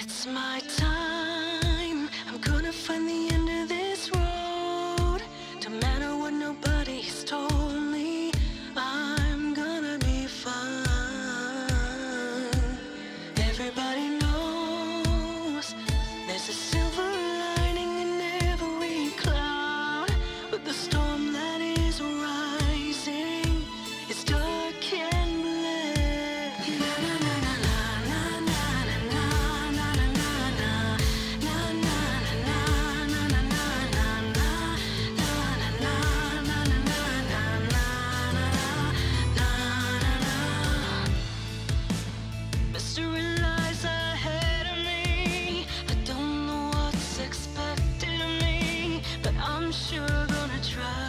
It's my time. I'm gonna find the try.